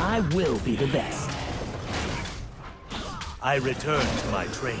I will be the best. I return to my training.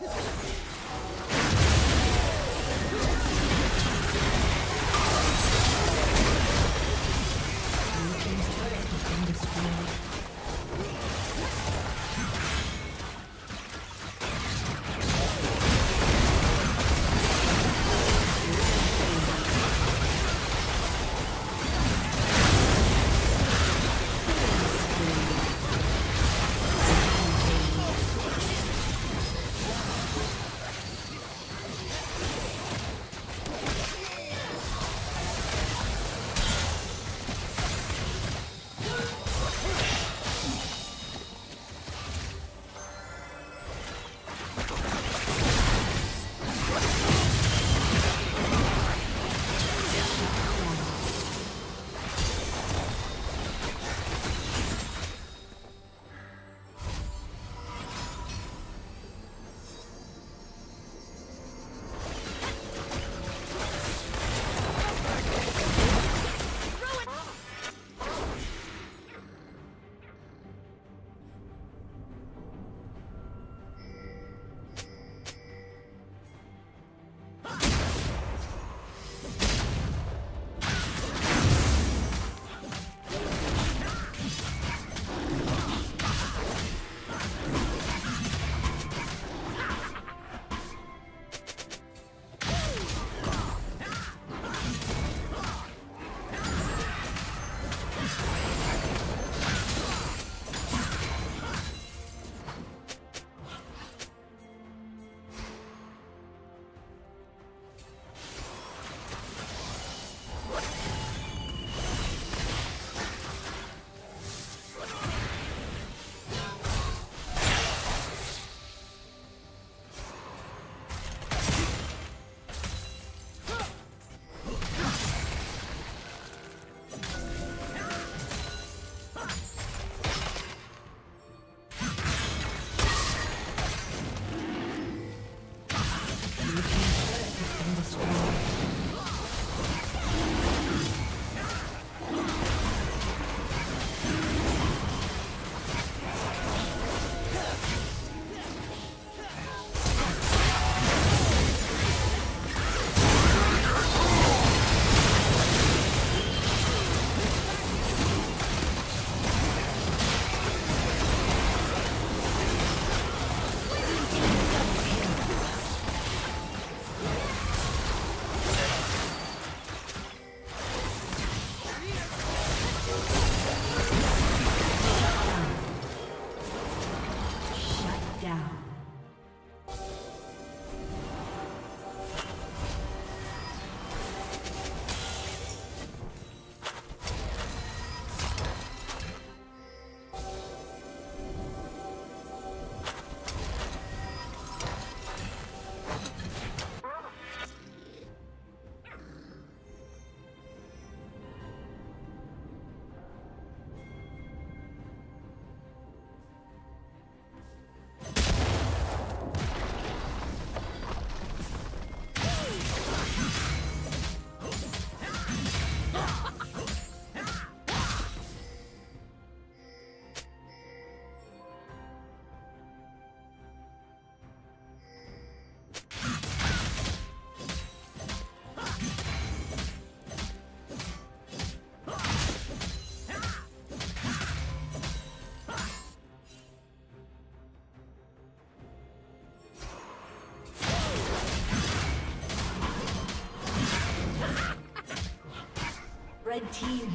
Let's go.